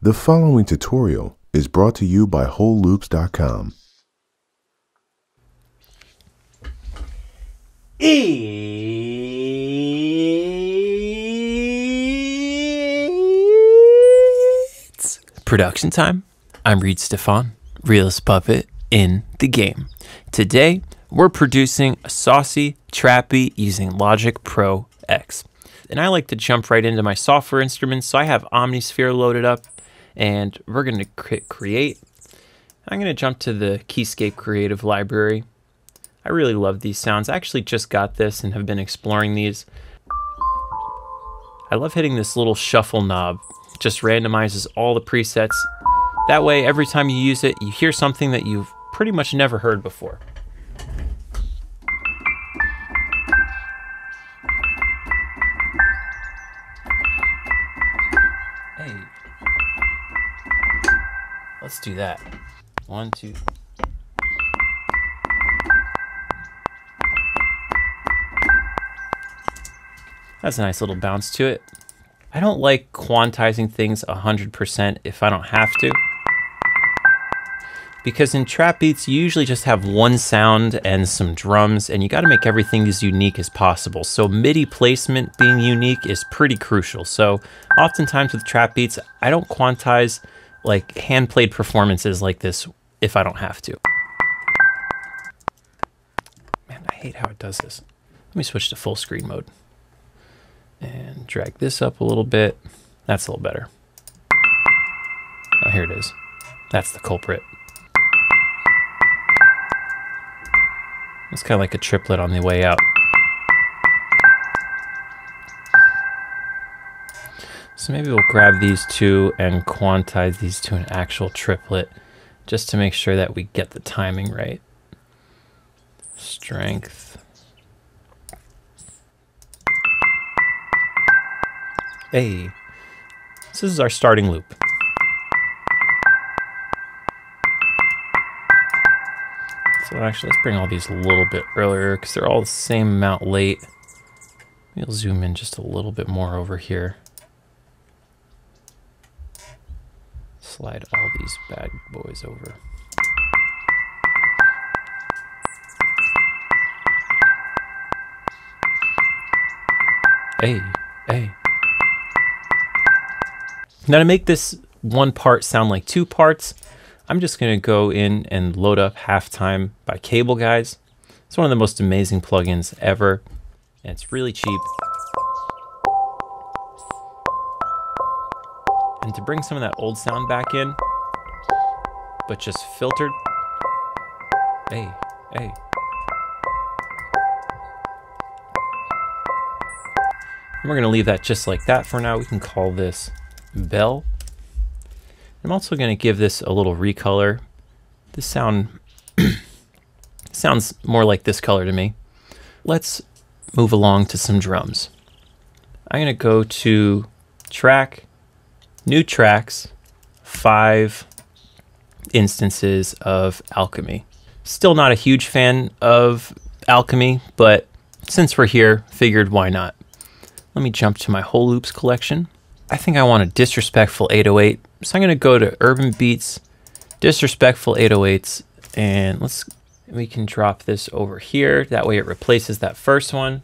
The following tutorial is brought to you by WholeLoops.com. It's production time. I'm Reid Stefan, realest puppet in the game. Today, we're producing a saucy trappy using Logic Pro X. And I like to jump right into my software instruments, so I have Omnisphere loaded up, and we're going to create. I'm going to jump to the Keyscape Creative Library. I really love these sounds. I actually just got this and have been exploring these. I love hitting this little shuffle knob. It just randomizes all the presets. That way, every time you use it, you hear something that you've pretty much never heard before. Do that. One, two. That's a nice little bounce to it. I don't like quantizing things 100% if I don't have to. Because in trap beats, you usually just have one sound and some drums, and you gotta make everything as unique as possible. So MIDI placement being unique is pretty crucial. So oftentimes with trap beats, I don't quantize like hand-played performances like this if I don't have to. Man, I hate how it does this. Let me switch to full screen mode and drag this up a little bit. That's a little better. Oh, here it is. That's the culprit. It's kind of like a triplet on the way out. So maybe we'll grab these two and quantize these to an actual triplet just to make sure that we get the timing right. Strength. Hey, this is our starting loop. So actually, let's bring all these a little bit earlier because they're all the same amount late. We'll zoom in just a little bit more over here. Slide all these bad boys over. Hey, hey. Now to make this one part sound like two parts, I'm just to go in and load up Halftime by Cableguys. It's one of the most amazing plugins ever, and it's really cheap. And to bring some of that old sound back in, but just filtered. Hey, hey. And we're to leave that just like that for now. We can call this bell. I'm also to give this a little recolor. This sound sounds more like this color to me. Let's move along to some drums. I'm to go to track, new tracks, five instances of Alchemy. Still not a huge fan of Alchemy, but since we're here, figured why not. Let me jump to my whole loops collection. I think I want a disrespectful 808. So I'm going to go to Urban Beats, disrespectful 808s, and let's we can drop this over here. That way it replaces that first one.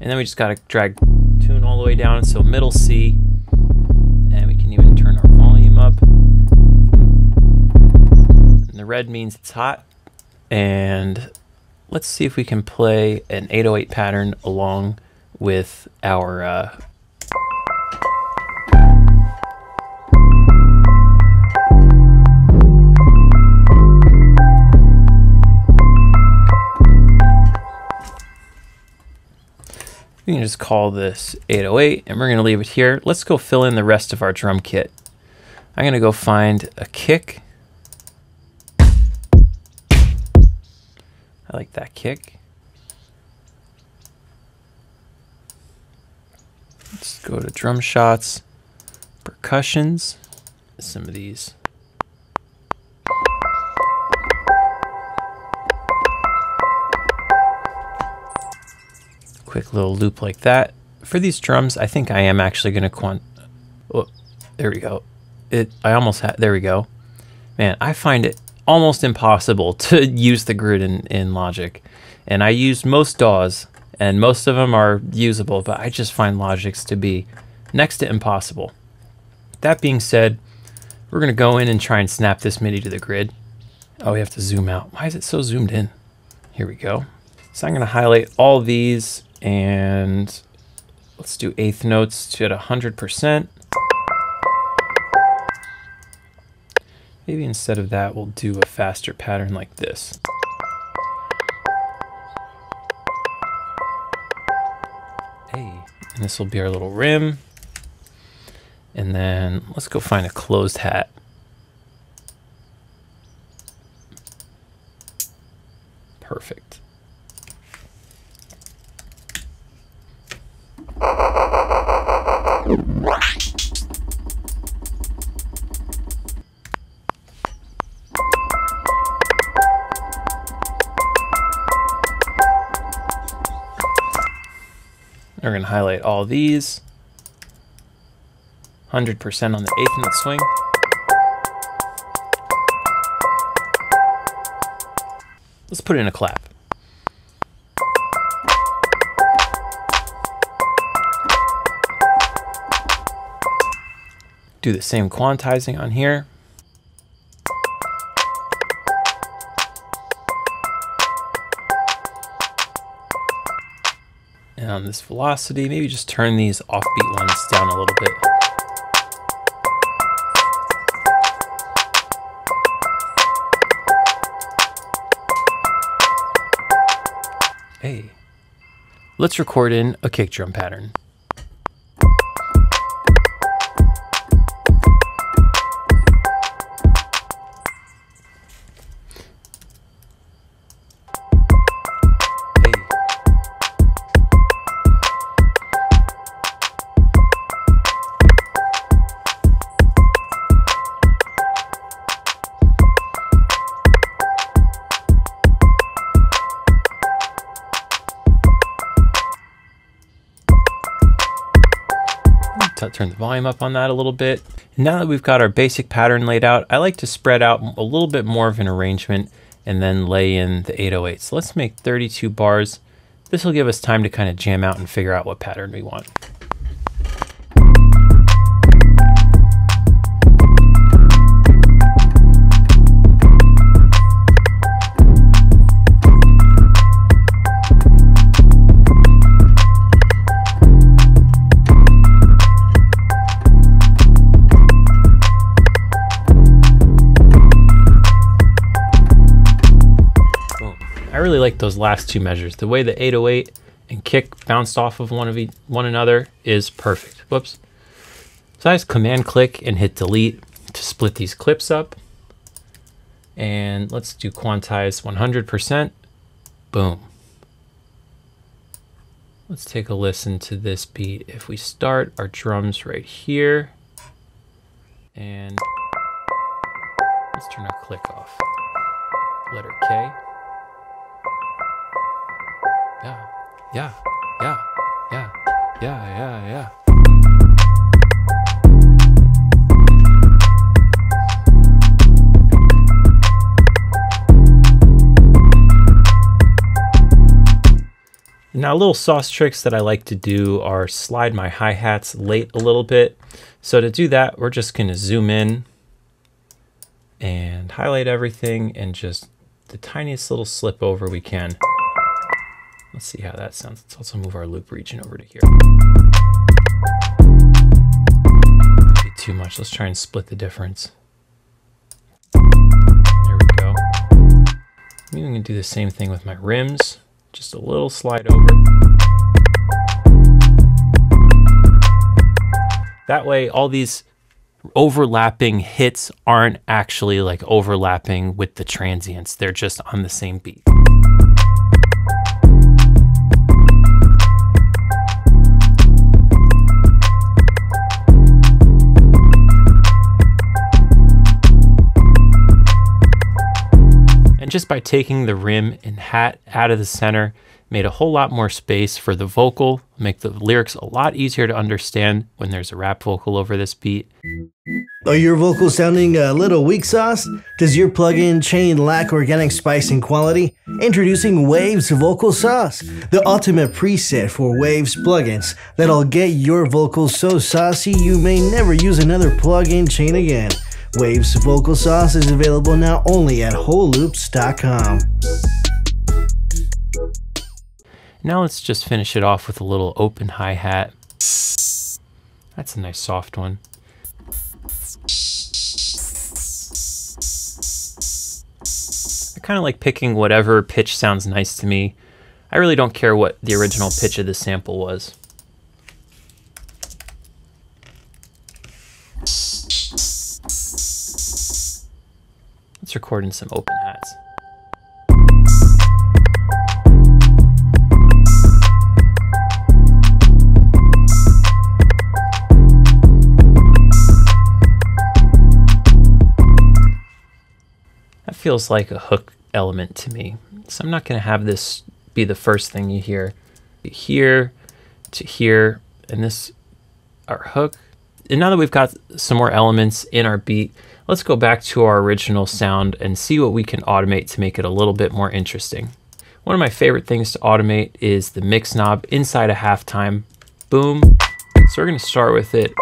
And then we just got to drag tune all the way down. So middle C, And the red means it's hot. And let's see if we can play an 808 pattern along with our uh, We can just call this 808 and we're going to leave it here. Let's go fill in the rest of our drum kit. I'm going to go find a kick. Like that kick. Let's go to drum shots, percussions, some of these quick little loop like that. For these drums, I think I am actually going to quant... Oh, There we go. It. I almost had. There we go. Man, I find it almost impossible to use the grid in, in Logic. And I use most DAWs, and most of them are usable, but I just find Logic's to be next to impossible. That being said, we're going to go in and try and snap this MIDI to the grid. Oh, we have to zoom out. Why is it so zoomed in? Here we go. So I'm going to highlight all these and let's do eighth notes to at 100%. Maybe instead of that, we'll do a faster pattern like this. Hey, and this will be our little rim. And then let's go find a closed hat. We're going to highlight all these. 100% on the eighth note swing. Let's put in a clap. Do the same quantizing on here. On this velocity, maybe just turn these offbeat ones down a little bit. Hey, let's record in a kick drum pattern. Turn the volume up on that a little bit. Now that we've got our basic pattern laid out, I like to spread out a little bit more of an arrangement and then lay in the 808. So let's make 32 bars. This will give us time to kind of jam out and figure out what pattern we want. Really like those last two measures. The way the 808 and kick bounced off of one of e- one another is perfect. Whoops. So I just command click and hit delete to split these clips up. And let's do quantize 100%. Boom. Let's take a listen to this beat. If we start our drums right here, and let's turn our click off. Letter K. Yeah, yeah, yeah, yeah, yeah, yeah, yeah. Now, little sauce tricks that I like to do are slide my hi-hats late a little bit. So to do that, we're just gonna zoom in and highlight everything and just the tiniest little slip over we can. Let's see how that sounds. Let's also move our loop region over to here. Too much. Let's try and split the difference. There we go. Maybe we can do the same thing with my rims. Just a little slide over. That way, all these overlapping hits aren't actually like overlapping with the transients. They're just on the same beat. Just by taking the rim and hat out of the center made a whole lot more space for the vocal, make the lyrics a lot easier to understand when there's a rap vocal over this beat. Are your vocals sounding a little weak sauce? Does your plugin chain lack organic spice and quality? Introducing Waves Vocal Sauce, the ultimate preset for Waves plugins that'll get your vocals so saucy you may never use another plugin chain again. Waves Vocal Sauce is available now only at wholeloops.com. Now let's just finish it off with a little open hi-hat. That's a nice soft one. I kind of like picking whatever pitch sounds nice to me. I really don't care what the original pitch of the sample was. Let's record in some open hats. That feels like a hook element to me. So I'm not going to have this be the first thing you hear. Here to here, and this our hook. And now that we've got some more elements in our beat, let's go back to our original sound and see what we can automate to make it a little bit more interesting. One of my favorite things to automate is the mix knob inside a halftime. Boom. So we're going to start with it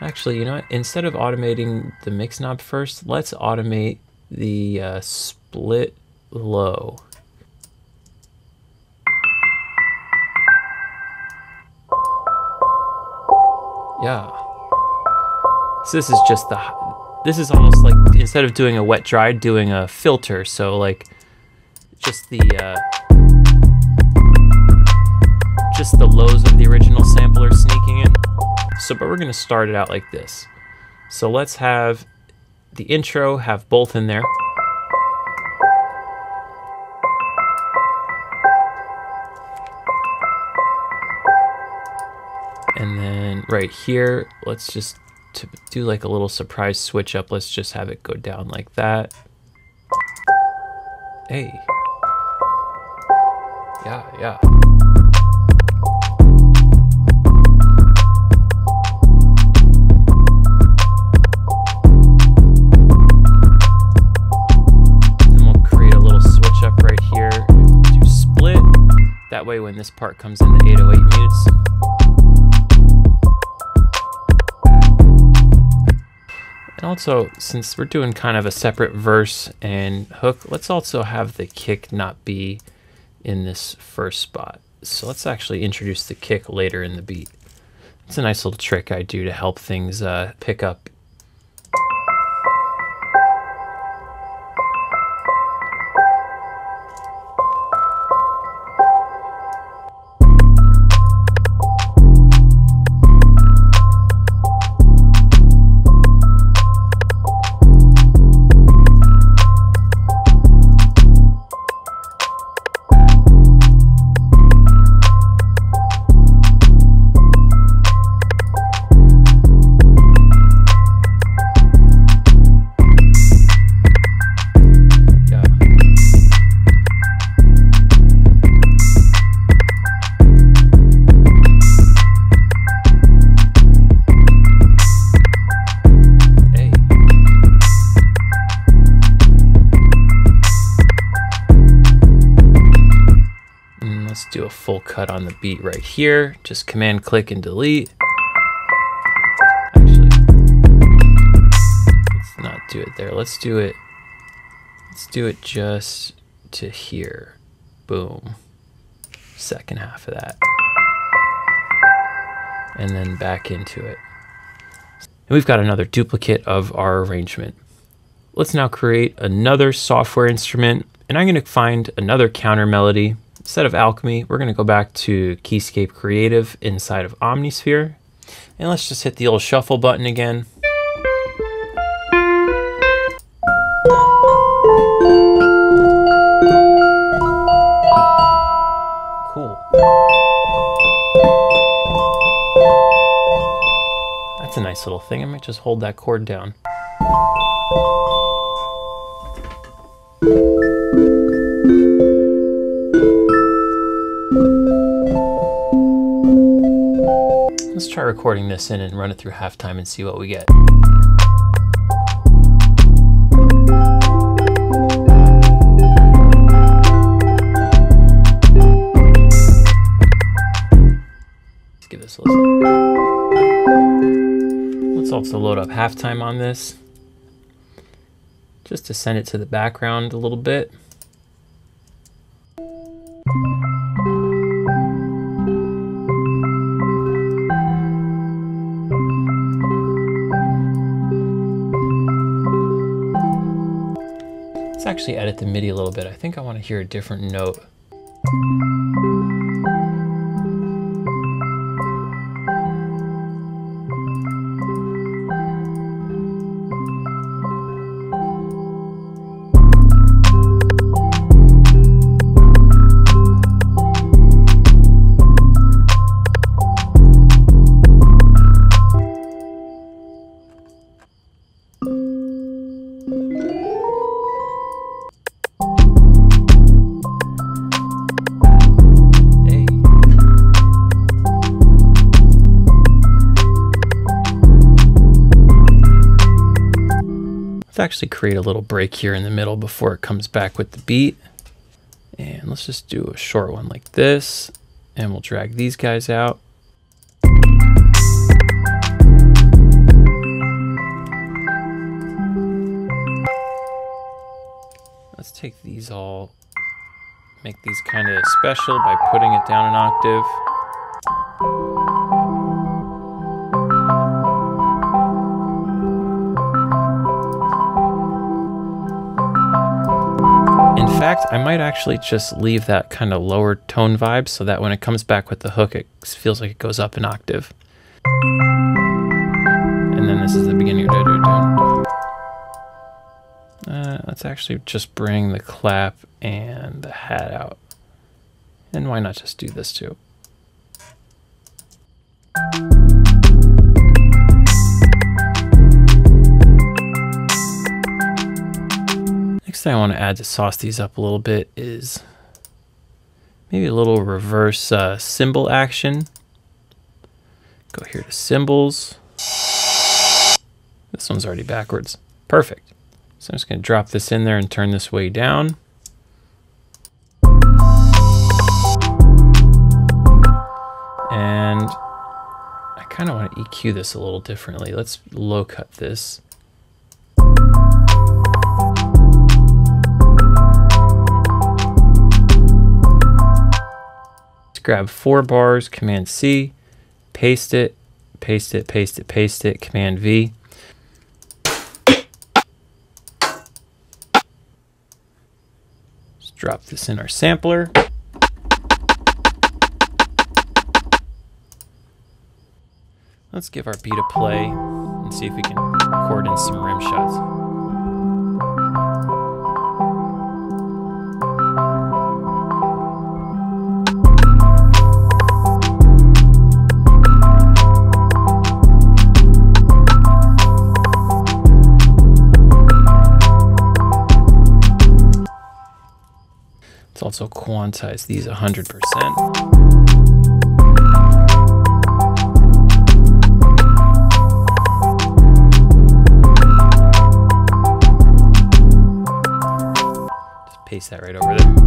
Actually, you know what? Instead of automating the mix knob first, let's automate the uh, split low. Yeah. So this is just the, this is almost like, instead of doing a wet dry, doing a filter. So like, just the, uh, just the lows of the original sampler sneaking in. So, but we're to start it out like this. So let's have the intro have both in there. And then right here, let's just to do like a little surprise switch up. Let's just have it go down like that. Hey. Yeah, yeah. And we'll create a little switch up right here. Do split. That way when this part comes in, the 808 mutes. And also, since we're doing kind of a separate verse and hook, let's also have the kick not be in this first spot. So let's actually introduce the kick later in the beat. It's a nice little trick I do to help things uh, pick up full cut on the beat right here. Just command click and delete. Actually, let's not do it there. Let's do it, let's do it just to here. Boom. Second half of that. And then back into it. And we've got another duplicate of our arrangement. Let's now create another software instrument and I'm going to find another counter melody Instead of Alchemy, we're going to go back to Keyscape Creative inside of Omnisphere. And let's just hit the old shuffle button again. Cool. That's a nice little thing. I might just hold that chord down. Try recording this in and run it through halftime and see what we get. Let's give this a listen. Let's also load up halftime on this just to send it to the background a little bit. Actually edit the MIDI a little bit. I think I want to hear a different note. Actually create a little break here in the middle before it comes back with the beat. And let's just do a short one like this. And we'll drag these guys out. Let's take these all, make these kind of special by putting it down an octave. I might actually just leave that kind of lower tone vibe so that when it comes back with the hook, it feels like it goes up an octave. And then this is the beginning. Uh, let's actually just bring the clap and the hat out. And why not just do this too? Thing I want to add to sauce these up a little bit is maybe a little reverse uh, cymbal action. Go here to cymbals. This one's already backwards. Perfect. So I'm just going to drop this in there and turn this way down. And I kind of want to EQ this a little differently. Let's low cut this. Grab four bars, Command C, paste it, paste it, paste it, paste it, Command V. Let's drop this in our sampler. Let's give our beat a play and see if we can record in some rim shots. Also quantize these 100%. Just paste that right over there.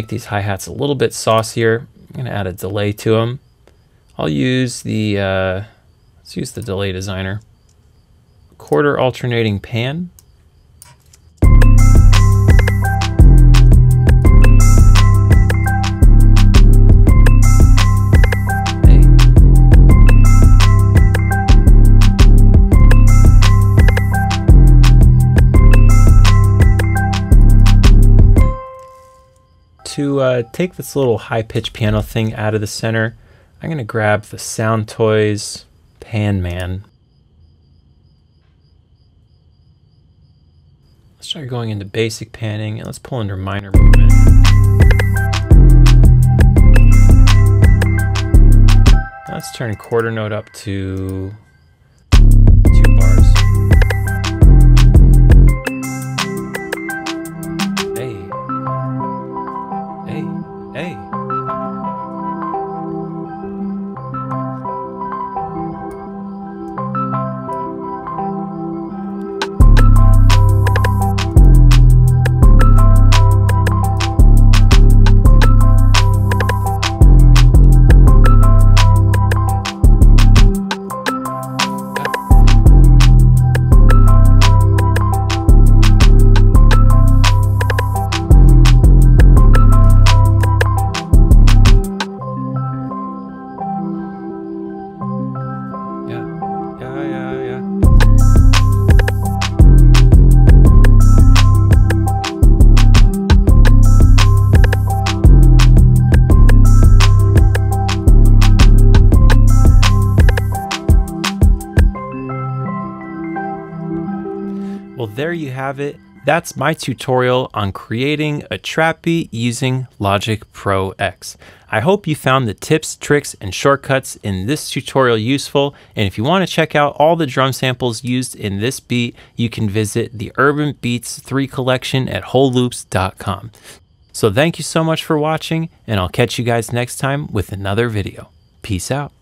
Make these hi-hats a little bit saucier, I'm going to add a delay to them. I'll use the, uh, let's use the delay designer. Quarter alternating pan. To uh, take this little high-pitched piano thing out of the center, I'm going to grab the Sound Toys Pan Man. Let's try going into basic panning and let's pull under minor movement. Let's turn quarter note up to there you have it. That's my tutorial on creating a trap beat using Logic Pro X. I hope you found the tips, tricks, and shortcuts in this tutorial useful. And if you want to check out all the drum samples used in this beat, you can visit the Urban Beats 3 collection at wholeloops.com. So thank you so much for watching, and I'll catch you guys next time with another video. Peace out.